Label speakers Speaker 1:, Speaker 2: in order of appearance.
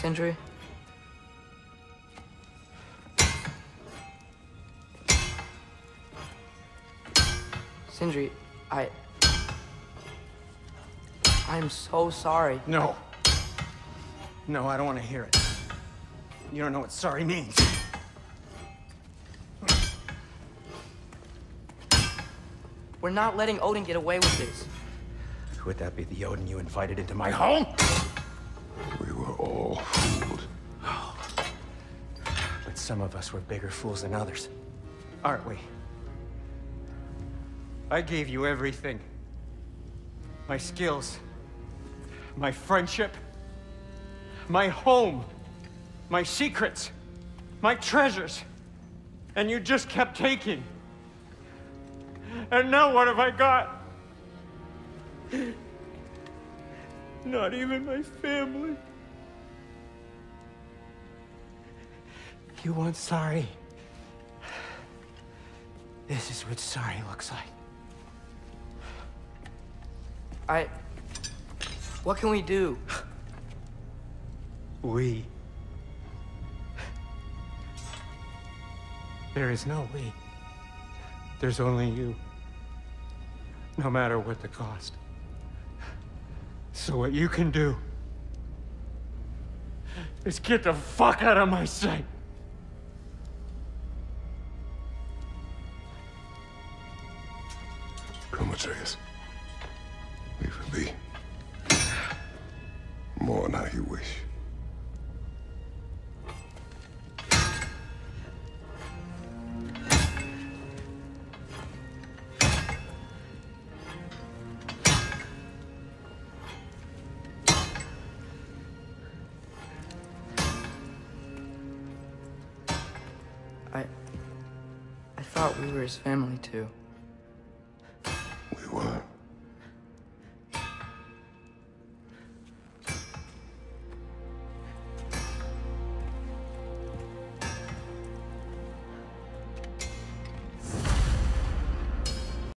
Speaker 1: Sindri? Sindri, I... I'm so sorry.
Speaker 2: No. No, I don't want to hear it. You don't know what sorry means.
Speaker 1: We're not letting Odin get away with this.
Speaker 2: Would that be the Odin you invited into my home?
Speaker 3: Oh, All fooled.
Speaker 2: But some of us were bigger fools than others. Aren't we? I gave you everything. My skills. My friendship. My home. My secrets. My treasures. And you just kept taking. And now what have I got? Not even my family. You want sorry? This is what sorry looks like.
Speaker 1: I... What can we do?
Speaker 2: We. There is no we. There's only you. No matter what the cost. So what you can do is get the fuck out of my sight.
Speaker 3: Come, Atreus. Leave it be. More than how you wish.
Speaker 1: I... I thought we were his family too.